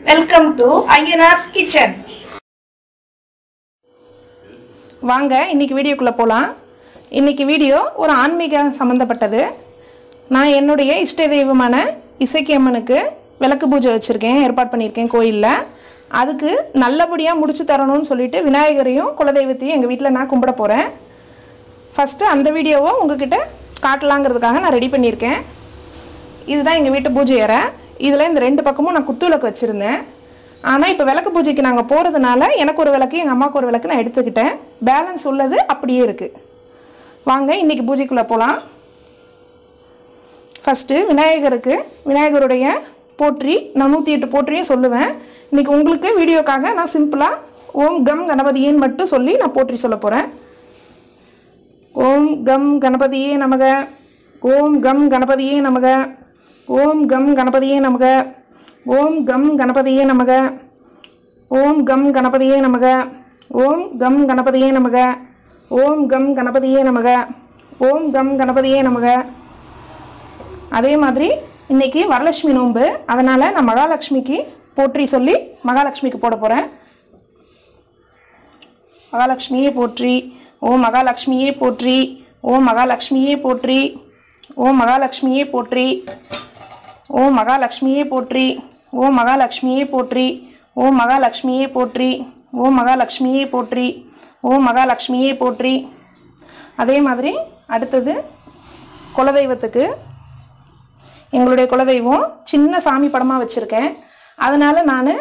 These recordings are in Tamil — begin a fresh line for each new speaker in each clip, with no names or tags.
வெல்கம் டு ஐயனாஸ் கிச்சன்
வாங்க இன்னைக்கு வீடியோக்குள்ளே போகலாம் இன்னைக்கு வீடியோ ஒரு ஆன்மீக சம்மந்தப்பட்டது நான் என்னுடைய இஷ்ட தெய்வமான இசைக்கு அம்மனுக்கு விளக்கு பூஜை வச்சுருக்கேன் ஏற்பாடு பண்ணியிருக்கேன் கோயிலில். அதுக்கு நல்லபடியாக முடிச்சு தரணும்னு சொல்லிட்டு விநாயகரையும் குலதெய்வத்தையும் எங்கள் வீட்டில் நான் கும்பிட போகிறேன் ஃபஸ்ட்டு அந்த வீடியோவை உங்ககிட்ட காட்டலாங்கிறதுக்காக நான் ரெடி பண்ணியிருக்கேன். இதுதான் எங்கள் வீட்டு பூஜை அறை. இதில் இந்த ரெண்டு பக்கமும் நான் குத்து விளக்கு வச்சுருந்தேன். ஆனால் இப்போ விளக்கு பூஜைக்கு நாங்கள் போகிறதுனால எனக்கு ஒரு விளக்கு எங்கள் அம்மாவுக்கு ஒரு விளக்கு நான் எடுத்துக்கிட்டேன். பேலன்ஸ் உள்ளது அப்படியே இருக்குது வாங்க இன்றைக்கி பூஜைக்குள்ளே போகலாம் ஃபஸ்ட்டு விநாயகருக்கு விநாயகருடைய போற்றி நான் நூற்றி எட்டு போற்றியும் சொல்லுவேன். இன்றைக்கி உங்களுக்கு வீடியோக்காக நான் சிம்பிளாக ஓம் கம் கணபதியேன்னு மட்டும் சொல்லி நான் போற்றி சொல்ல போகிறேன் ஓம் கம் கணபதியே நமக. ஓம் கம் கணபதியே நமக. ஓம் கம் கணபதியே நமக. ஓம் கம் கணபதியே நமக. ஓம் கம் கணபதியே நமக. ஓம் கம் கணபதியே நமக. ஓம் கம் கணபதியே நமக. ஓம் கம் கணபதியே நமக. அதே மாதிரி இன்னைக்கு வரலட்சுமி நோன்பு. அதனால் நான் மகாலட்சுமிக்கு போற்றி சொல்லி மகாலட்சுமிக்கு போட போகிறேன் மகாலட்சுமியே போற்றி. ஓம் மகாலட்சுமியே போற்றி. ஓம் மகாலட்சுமியே போற்றி. ஓம் மகாலட்சுமியே போற்றி. ஓம் மகாலட்சுமியே போற்றி ஓ மகாலட்சுமியே போற்றி ஓம் மகாலட்சுமியே போற்றி ஓம் மகாலட்சுமியே போற்றி ஓம் மகாலட்சுமியே போற்றி. அதே மாதிரி அடுத்தது குலதெய்வத்துக்கு எங்களுடைய குலதெய்வம் சின்ன சாமி படமாக வச்சுருக்கேன். அதனால் நான்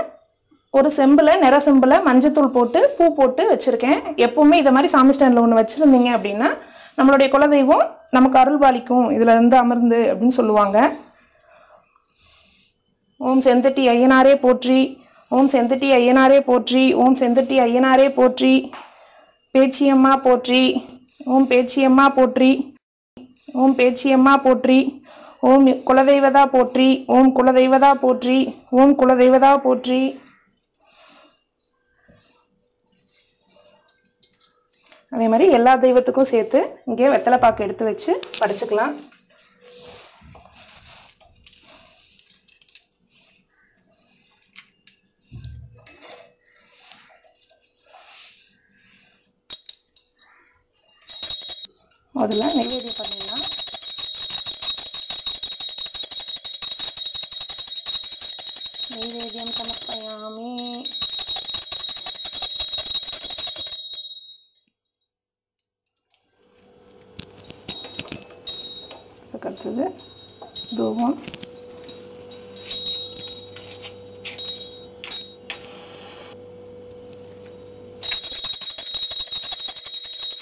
ஒரு செம்பில் நிற செம்பில் மஞ்சத்தூள் போட்டு பூ போட்டு வச்சுருக்கேன். எப்போவுமே இதை மாதிரி சாமி ஸ்டாண்டில் ஒன்று வச்சுருந்தீங்க அப்படின்னா நம்மளுடைய குலதெய்வம் நமக்கு அருள் பாலிக்கும் இதில் இருந்து அமர்ந்து அப்படின்னு சொல்லுவாங்க. ஓம் செந்தட்டி ஐயனாரே போற்றி. ஓம் செந்தட்டி ஐயனாரே போற்றி. ஓம் செந்தட்டி ஐயனாரே போற்றி. பேச்சியம்மா போற்றி. ஓம் பேச்சியம்மா போற்றி. ஓம் பேச்சியம்மா போற்றி. ஓம் குலதெய்வதா போற்றி. ஓம் குலதெய்வதா போற்றி. ஓம் குலதெய்வதா போற்றி. அதே மாதிரி எல்லா தெய்வத்துக்கும் சேர்த்து இங்கே வெத்தலை பாக்கு எடுத்து வச்சு படிச்சுக்கலாம். முதல்ல நெய்வேதியம் பண்ணிடலாம்.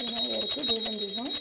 சூப்பராக இருக்குது தீபம்.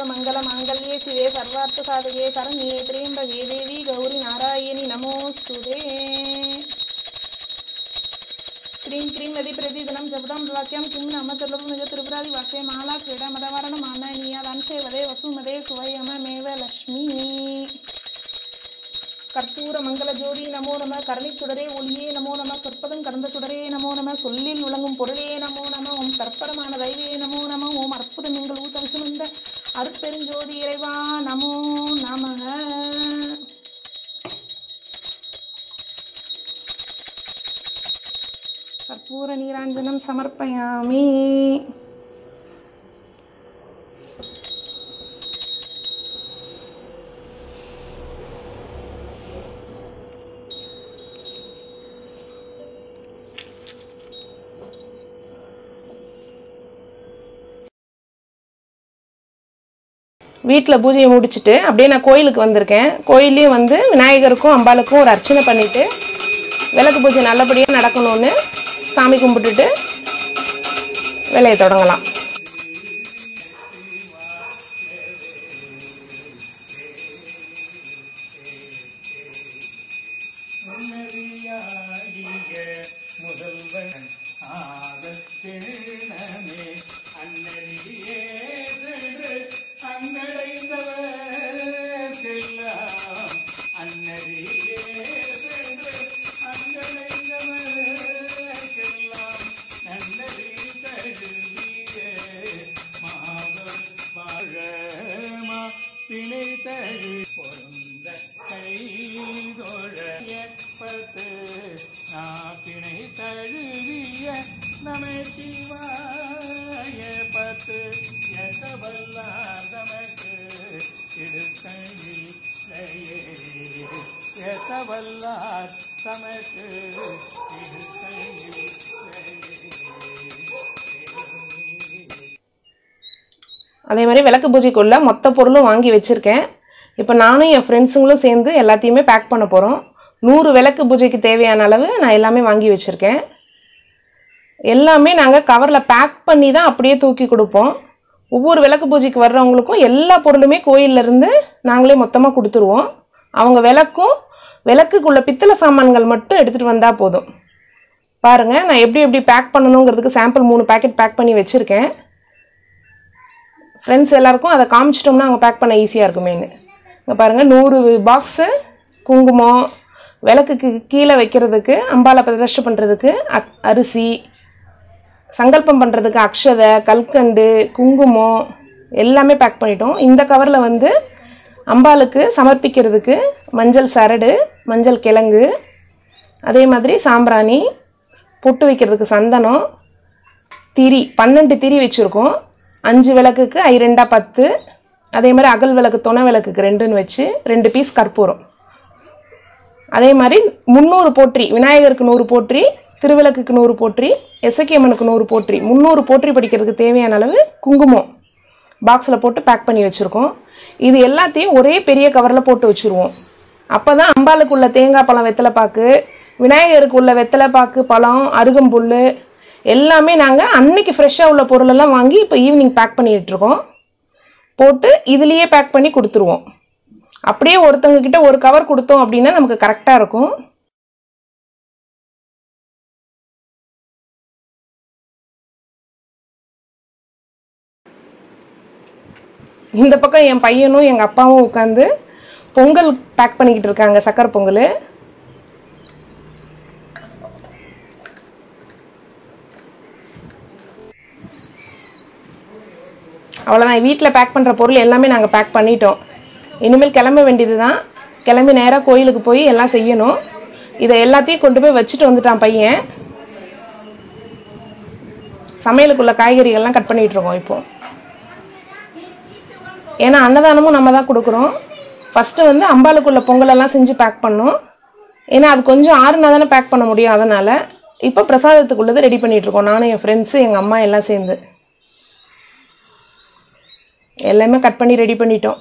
சர்வமங்கல மாங்கல்யே சிவே சர்வார்த்த சாதகே சரண்யே திரியம்பகே தேவி கௌரி நாராயணி நமோஸ்துதே. க்ரீம் க்ரீம் நதி பிரதிதினம் ஜபடம் வாக்கியம் கிம் நம துர்லபம் மிக திருபுராதி வாசே மாலா கிரீட மதவாரண மான தான் சேவதே வசுமதே சுவயம மேவ லக்ஷ்மி. கற்பூர மங்கள ஜோதி நமோ நம கரணி சுடரே ஒளியே நமோ நம சொற்பதம் கடந்த சுடரே நமோ நம சொல்லில் விளங்கும் பொருளே நமோ நம உம் தற்பரமான தெய்வே நமோ சமர்ப்பயாமி வீட்டில் பூஜையை முடிச்சுட்டு அப்படியே நான் கோயிலுக்கு வந்திருக்கேன். கோயிலையும் வந்து விநாயகருக்கும் அம்பாளுக்கும் ஒரு அர்ச்சனை பண்ணிட்டு விளக்கு பூஜை நல்லபடியாக நடக்கணும்னு சாமி கும்பிட்டுட்டு வேலையை தொடங்கலாம்.
நமச்சிவாய பத்து எசவல்லார் தமக்கு இடுக்கழி எசவல்லார் தமக்கு இடுக்கையில்
அதே மாதிரி விளக்கு பூஜைக்குள்ள மொத்த பொருளும் வாங்கி வச்சுருக்கேன். இப்போ நானும் என் ஃப்ரெண்ட்ஸுங்களும் சேர்ந்து எல்லாத்தையுமே பேக் பண்ண போகிறோம் நூறு விளக்கு பூஜைக்கு தேவையான அளவு நான் எல்லாமே வாங்கி வச்சுருக்கேன். எல்லாமே நாங்கள் கவரில் பேக் பண்ணி தான் அப்படியே தூக்கி கொடுப்போம். ஒவ்வொரு விளக்கு பூஜைக்கு வர்றவங்களுக்கும் எல்லா பொருளுமே கோயில்ல நாங்களே மொத்தமாக கொடுத்துருவோம். அவங்க விளக்கும் விளக்குக்குள்ள பித்தளை சாமான்கள் மட்டும் எடுத்துகிட்டு வந்தால் போதும். பாருங்கள் நான் எப்படி எப்படி பேக் பண்ணணுங்கிறதுக்கு சாம்பிள் மூணு பேக்கெட் பேக் பண்ணி வச்சுருக்கேன். ஃப்ரெண்ட்ஸ் எல்லாருக்கும் அதை காமிச்சிட்டோம்னா அவங்க பேக் பண்ண ஈஸியாக இருக்குமேனு இங்கே பாருங்கள் நூறு பாக்ஸு குங்குமம் விளக்குக்கு கீழே வைக்கிறதுக்கு அம்பாலை பிரதிஷ்டை பண்ணுறதுக்கு அரிசி சங்கல்பம் பண்ணுறதுக்கு அக்ஷதை கல்கண்டு குங்குமம் எல்லாமே பேக் பண்ணிட்டோம். இந்த கவரில் வந்து அம்பாளுக்கு சமர்ப்பிக்கிறதுக்கு மஞ்சள் சரடு மஞ்சள் கிழங்கு அதே மாதிரி சாம்பிராணி பொட்டு வைக்கிறதுக்கு சந்தனம் திரி பன்னெண்டு திரி வச்சுருக்கோம். அஞ்சு விளக்குக்கு ஐ ரெண்டா பத்து. அதே மாதிரி அகல் விளக்கு துணை விளக்குக்கு ரெண்டுன்னு வச்சு ரெண்டு பீஸ் கற்பூரம். அதே மாதிரி முந்நூறு போற்றி விநாயகருக்கு நூறு போற்றி திருவிளக்குக்கு நூறு போற்றி எசக்கியம்மனுக்கு நூறு போற்றி முந்நூறு போற்றி படிக்கிறதுக்கு தேவையான அளவு குங்குமம் பாக்ஸில் போட்டு பேக் பண்ணி வச்சுருக்கோம். இது எல்லாத்தையும் ஒரே பெரிய கவரில் போட்டு வச்சுருவோம். அப்போ தான் அம்பாளுக்கு உள்ள தேங்காய் பழம் வெத்தலை பாக்கு விநாயகருக்கு உள்ள வெத்தலை பாக்கு பழம் அருகம்புல் எல்லாமே நாங்கள் அன்னைக்கு ஃப்ரெஷ்ஷாக உள்ள பொருளெல்லாம் வாங்கி இப்போ ஈவினிங் பேக் பண்ணிகிட்ருக்கோம் இருக்கோம். போட்டு இதுலேயே பேக் பண்ணி கொடுத்துருவோம். அப்படியே ஒருத்தவங்கக்கிட்ட ஒரு கவர் கொடுத்தோம் அப்படின்னா நமக்கு கரெக்டாக இருக்கும். இந்த பக்கம் என் பையனும் எங்கள் அப்பாவும் உட்காந்து பொங்கல் பேக் பண்ணிக்கிட்டு இருக்காங்க சக்கரை பொங்கல். அவ்வளோதான் வீட்டில் பேக் பண்ணுற பொருள் எல்லாமே நாங்கள் பேக் பண்ணிட்டோம். இனிமேல் கிளம்ப வேண்டியது தான் கிளம்பி நேராக கோயிலுக்கு போய் எல்லாம் செய்யணும். இதை எல்லாத்தையும் கொண்டு போய் வச்சுட்டு வந்துட்டான் பையன். சமையலுக்குள்ள காய்கறிகள்லாம் கட் பண்ணிகிட்டு இருக்கோம் ஏன்னா அன்னதானமும் நம்ம தான் கொடுக்குறோம். ஃபஸ்ட்டு வந்து அம்பாளுக்குள்ள பொங்கலெல்லாம் செஞ்சு பேக் பண்ணோம். ஏன்னா அது கொஞ்சம் ஆறுனா தானே பேக் பண்ண முடியும் அதனால். இப்போ பிரசாதத்துக்குள்ளது ரெடி பண்ணிகிட்ருக்கோம் நானும் என் ஃப்ரெண்ட்ஸு எங்கள் அம்மா எல்லாம் சேர்ந்து. எல்லாமே கட் பண்ணி ரெடி பண்ணிட்டோம்.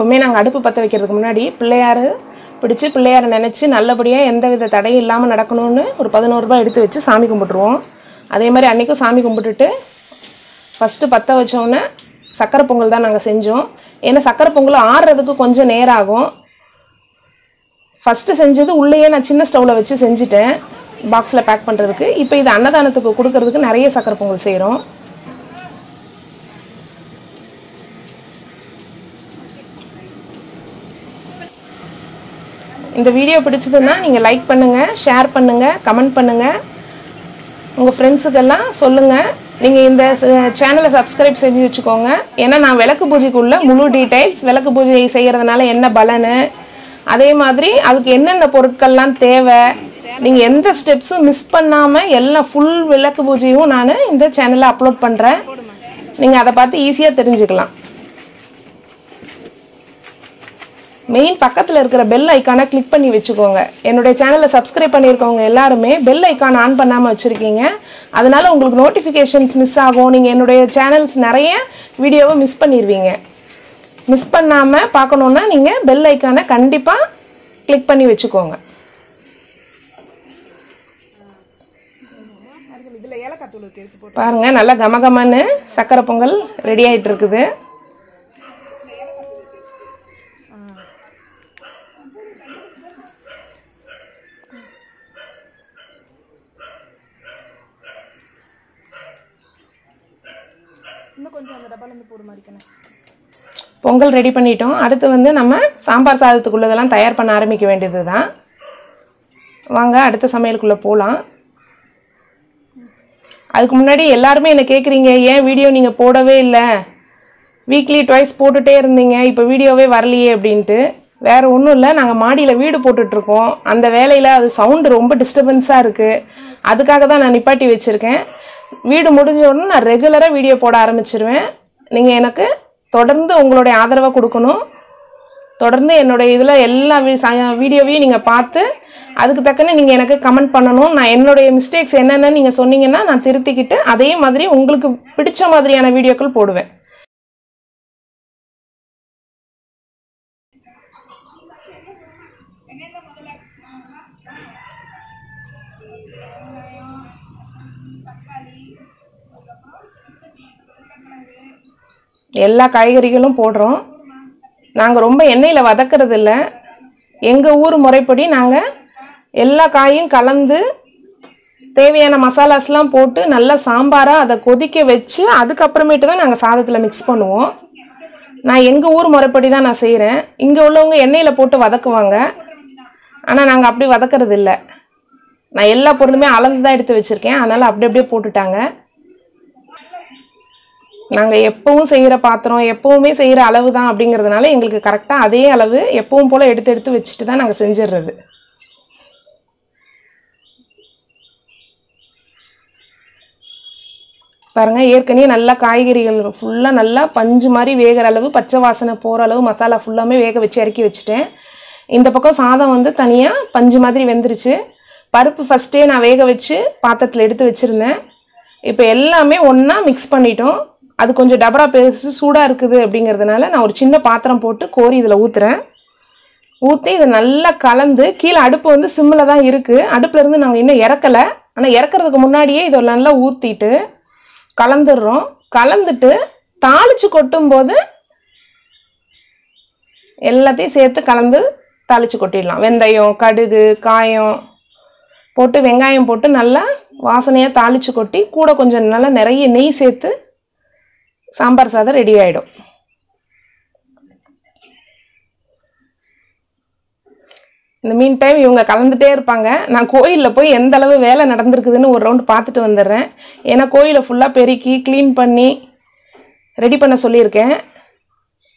எப்போவுமே நாங்கள் அடுப்பு பற்ற வைக்கிறதுக்கு முன்னாடி பிள்ளையார் பிடிச்சி பிள்ளையாரை நினச்சி நல்லபடியாக எந்த வித தடையும் இல்லாமல் நடக்கணும்னு ஒரு பதினோரு ரூபாய் எடுத்து வச்சு சாமி கும்பிட்ருவோம் அதே மாதிரி அன்றைக்கும் சாமி கும்பிட்டுட்டு ஃபஸ்ட்டு பற்ற வச்சோன்னே சக்கரை பொங்கல் தான் நாங்கள் செஞ்சோம். ஏன்னா சக்கரை பொங்கல் ஆறுறதுக்கு கொஞ்சம் நேரம் ஆகும் ஃபஸ்ட்டு செஞ்சது உள்ளேயே நான் சின்ன ஸ்டவ்வில் வச்சு செஞ்சுட்டேன். பாக்ஸில் பேக் பண்ணுறதுக்கு இப்போ இது அன்னதானத்துக்கு கொடுக்கறதுக்கு நிறைய சக்கரை பொங்கல் செய்கிறோம் இந்த வீடியோ பிடிச்சதுன்னா நீங்கள் லைக் பண்ணுங்கள் ஷேர் பண்ணுங்கள் கமெண்ட் பண்ணுங்கள் உங்கள் ஃப்ரெண்ட்ஸுக்கெல்லாம் சொல்லுங்கள் நீங்கள் இந்த சேனலை சப்ஸ்கிரைப் செஞ்சு வச்சுக்கோங்க. ஏன்னா நான் விளக்கு பூஜைக்குள்ள முழு டீட்டெயில்ஸ் விளக்கு பூஜை செய்கிறதுனால என்ன பலனு அதே மாதிரி அதுக்கு என்னென்ன பொருட்கள்லாம் தேவை நீங்கள் எந்த ஸ்டெப்ஸும் மிஸ் பண்ணாமல் எல்லாம் ஃபுல் விளக்கு பூஜையும் நான் இந்த சேனலில் அப்லோட் பண்ணுறேன் நீங்கள் அதை பார்த்து ஈஸியாக தெரிஞ்சுக்கலாம். மெயின் பக்கத்தில் இருக்கிற பெல் ஐக்கானை கிளிக் பண்ணி வச்சுக்கோங்க. என்னுடைய சேனலை சப்ஸ்கிரைப் பண்ணியிருக்கவங்க எல்லாருமே பெல் ஐக்கான் ஆன் பண்ணாமல் வச்சுருக்கீங்க. அதனால் உங்களுக்கு நோட்டிஃபிகேஷன்ஸ் மிஸ் ஆகும். நீங்கள் என்னுடைய சேனல்ஸ் நிறைய வீடியோவை மிஸ் பண்ணிடுவீங்க மிஸ் பண்ணாமல் பார்க்கணுன்னா நீங்கள் பெல் ஐக்கானை கண்டிப்பாக கிளிக் பண்ணி வச்சுக்கோங்க. பாருங்க நல்லா கமகமன்னு சக்கரை பொங்கல் ரெடி ஆகிட்டு இருக்குது. பொங்கல் ரெடி பண்ணிட்டோம். அடுத்து வந்து நம்ம சாம்பார் சாதத்துக்குள்ளதெல்லாம் தயார் பண்ண ஆரம்பிக்க வேண்டியது தான் வாங்க அடுத்த சமையலுக்குள்ளே போகலாம் அதுக்கு முன்னாடி எல்லாருமே என்ன கேட்குறீங்க ஏன் வீடியோ நீங்கள் போடவே இல்லை? வீக்லி ட்வைஸ் போட்டுகிட்டே இருந்தீங்க. இப்போ வீடியோவே வரலையே அப்படின்ட்டு. வேறு ஒன்றும் இல்லை. நாங்கள் மாடியில் வீடு போட்டுட்ருக்கோம். அந்த வேலையில் அது சவுண்டு ரொம்ப டிஸ்டர்பன்ஸாக இருக்குது அதுக்காக தான் நான் நிப்பாட்டி வச்சுருக்கேன். வீடு முடிஞ்ச உடனே நான் ரெகுலராக வீடியோ போட ஆரம்பிச்சிருவேன். நீங்கள் எனக்கு தொடர்ந்து உங்களுடைய ஆதரவை கொடுக்கணும். தொடர்ந்து என்னுடைய இதில் எல்லா வீடியோவையும் நீங்கள் பார்த்து அதுக்கு தக்கன நீங்கள் எனக்கு கமெண்ட் பண்ணணும். நான் என்னுடைய மிஸ்டேக்ஸ் என்னென்னு நீங்கள் சொன்னீங்கன்னா நான் திருத்திக்கிட்டு அதே மாதிரி உங்களுக்கு பிடிச்ச மாதிரியான வீடியோக்கள் போடுவேன். எல்லா காய்கறிகளும் போடுறோம். நாங்கள் ரொம்ப எண்ணெயில் வதக்கிறது இல்லை எங்கள் ஊர் முறைப்படி நாங்கள் எல்லா காயும் கலந்து தேவையான மசாலாஸ்லாம் போட்டு நல்லா சாம்பாராக அதை கொதிக்க வச்சு அதுக்கப்புறமேட்டு தான் நாங்கள் சாதத்தில் மிக்ஸ் பண்ணுவோம். நான் எங்கள் ஊர் முறைப்படி தான் நான் செய்கிறேன் இங்கே உள்ளவங்க எண்ணெயில் போட்டு வதக்குவாங்க. ஆனால் நாங்கள் அப்படி வதக்கிறது இல்லை நான் எல்லா பொருளுமே அளந்து தான் எடுத்து வச்சுருக்கேன். அதனால் அப்படி அப்படியே போட்டுட்டாங்க. நாங்கள் எப்பவும் செய்கிற பாத்திரம் எப்பவுமே செய்கிற அளவு தான் அப்படிங்கிறதுனால எங்களுக்கு கரெக்டாக அதே அளவு எப்பவும் போல் எடுத்து எடுத்து வச்சுட்டு தான் நாங்கள் செஞ்சிடுறது பாருங்கள் ஏற்கனவே நல்லா காய்கறிகள் ஃபுல்லாக நல்லா பஞ்சு மாதிரி வேகிற அளவு பச்சை வாசனை போகிற அளவு மசாலா ஃபுல்லாமே வேக வச்சு இறக்கி வச்சுட்டேன். இந்த பக்கம் சாதம் வந்து தனியாக பஞ்சு மாதிரி வெந்துருச்சு. பருப்பு ஃபஸ்ட்டே நான் வேக வச்சு பாத்திரத்தில் எடுத்து வச்சுருந்தேன். இப்போ எல்லாமே ஒன்றா மிக்ஸ் பண்ணிட்டோம். அது கொஞ்சம் டபரா பெருசு சூடாக இருக்குது அப்படிங்கிறதுனால நான் ஒரு சின்ன பாத்திரம் போட்டு கோரி இதில் ஊற்றுறேன் ஊற்றி இதை நல்லா கலந்து கீழே அடுப்பு வந்து சிம்மில் தான் இருக்குது அடுப்புலேருந்து நாங்கள் இன்னும் இறக்கலை. ஆனால் இறக்கிறதுக்கு முன்னாடியே இதை நல்லா ஊற்றிட்டு கலந்துடுறோம். கலந்துட்டு தாளிச்சு கொட்டும்போது எல்லாத்தையும் சேர்த்து கலந்து தாளிச்சு கொட்டிடலாம். வெந்தயம் கடுகு காயம் போட்டு வெங்காயம் போட்டு நல்லா வாசனையாக தாளிச்சு கொட்டி கூட கொஞ்சம் நல்லா நிறைய நெய் சேர்த்து சாம்பார் சாதம் ரெடி ஆகிடும் இந்த மீன் டைம் இவங்க கலந்துகிட்டே இருப்பாங்க. நான் கோயிலில் போய் எந்த அளவு வேலை நடந்திருக்குதுன்னு ஒரு ரவுண்டு பார்த்துட்டு வந்துடுறேன். ஏன்னா கோயிலை ஃபுல்லாக பெருக்கி க்ளீன் பண்ணி ரெடி பண்ண சொல்லியிருக்கேன்.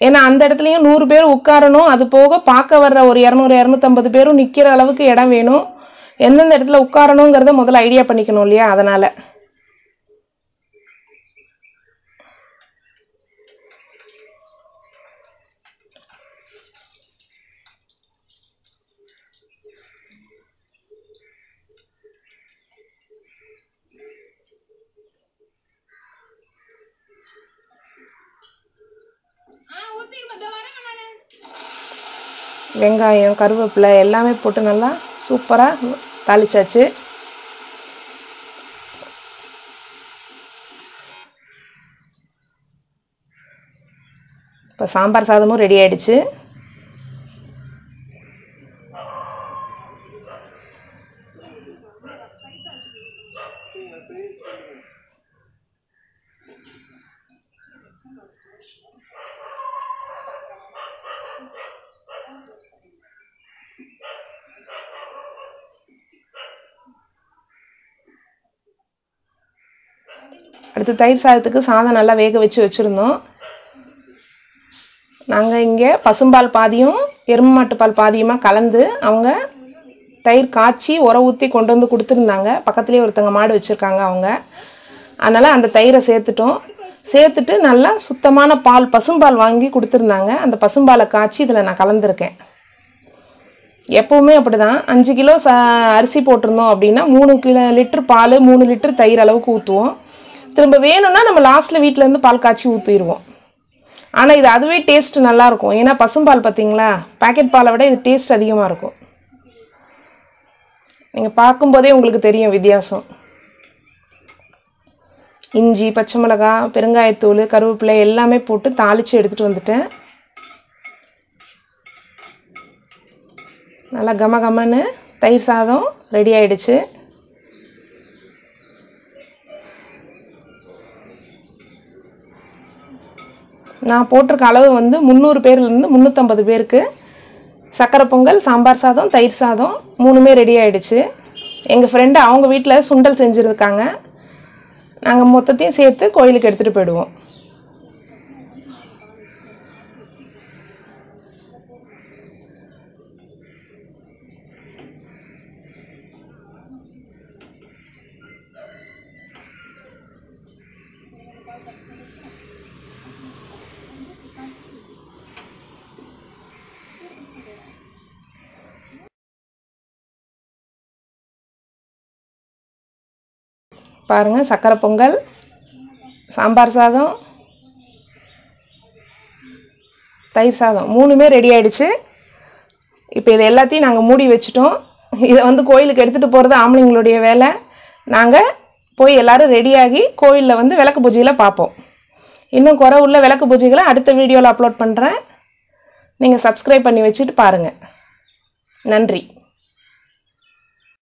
ஏன்னா அந்த இடத்துலையும் நூறு பேர் உட்காரணும். அது போக பார்க்க வர்ற ஒரு இரநூறு இரநூத்தம்பது பேரும் நிற்கிற அளவுக்கு இடம் வேணும். எந்தெந்த இடத்துல உட்காரணுங்கிறத முதல்ல ஐடியா பண்ணிக்கணும் இல்லையா? அதனால். வெங்காயம் கருவேப்பிலை எல்லாமே போட்டு நல்லா சூப்பராக தாளிச்சாச்சு. இப்போ சாம்பார் சாதமும் ரெடி ஆகிடுச்சு அடுத்து தயிர் சாதத்துக்கு சாதம் நல்லா வேக வச்சு வச்சுருந்தோம். நாங்கள் இங்கே பசும்பால் பாதியும் எருமை மாட்டுப்பால் பால் பாதியுமா கலந்து அவங்க தயிர் காய்ச்சி உர ஊற்றி கொண்டு வந்து கொடுத்துருந்தாங்க. பக்கத்துலேயே ஒருத்தங்க மாடு வச்சுருக்காங்க அவங்க. அதனால் அந்த தயிரை சேர்த்துட்டோம். சேர்த்துட்டு நல்லா சுத்தமான பால் பசும்பால் வாங்கி கொடுத்துருந்தாங்க. அந்த பசும்பாலை காய்ச்சி இதில் நான் கலந்துருக்கேன். எப்போவுமே அப்படி தான் அஞ்சு கிலோ ச அரிசி போட்டிருந்தோம் அப்படின்னா மூணு கிலோ லிட்டர் பால் மூணு லிட்டர் தயிர் அளவுக்கு ஊற்றுவோம் திரும்ப வேணும்னா நம்ம லாஸ்ட்டில் வீட்டிலேருந்து பால் காய்ச்சி ஊற்றிடுவோம் ஆனால் இது அதுவே டேஸ்ட் நல்லாயிருக்கும் ஏன்னா பசும்பால் பார்த்தீங்களா பாக்கெட் பாலை விட இது டேஸ்ட் அதிகமாக இருக்கும். நீங்கள் பார்க்கும்போதே உங்களுக்கு தெரியும் வித்தியாசம். இஞ்சி பச்சை மிளகா பெருங்காயத்தூள் கருவேப்பிலை எல்லாமே போட்டு தாளித்து எடுத்துகிட்டு வந்துட்டேன். நல்லா கம கமன்னு தயிர் சாதம் ரெடி ஆகிடுச்சு நான் போட்டிருக்க அளவு வந்து முந்நூறு பேர்லேருந்து முந்நூற்றம்பது பேருக்கு. சக்கரை பொங்கல் சாம்பார் சாதம் தயிர் சாதம் மூணுமே ரெடி ஆகிடுச்சு எங்கள் ஃப்ரெண்டு அவங்க வீட்டில் சுண்டல் செஞ்சுருக்காங்க. நாங்கள் மொத்தத்தையும் சேர்த்து கோயிலுக்கு எடுத்துகிட்டு போயிடுவோம். பாருங்கள் சக்கரை பொங்கல் சாம்பார் சாதம் தயிர் சாதம் மூணுமே ரெடி ஆகிடுச்சு இப்போ இது எல்லாத்தையும் நாங்கள் மூடி வச்சுட்டோம். இதை வந்து கோயிலுக்கு எடுத்துகிட்டு போகிறது ஆம்பளைங்களுடைய வேலை. நாங்கள் போய் எல்லாரும் ரெடியாகி கோயிலில் வந்து விளக்கு பூஜையில் பார்ப்போம். இன்னும் குறை உள்ள விளக்கு பூஜைகளை அடுத்த வீடியோவில் அப்லோட் பண்ணுறேன் நீங்கள் சப்ஸ்கிரைப் பண்ணி வச்சுட்டு பாருங்கள் நன்றி.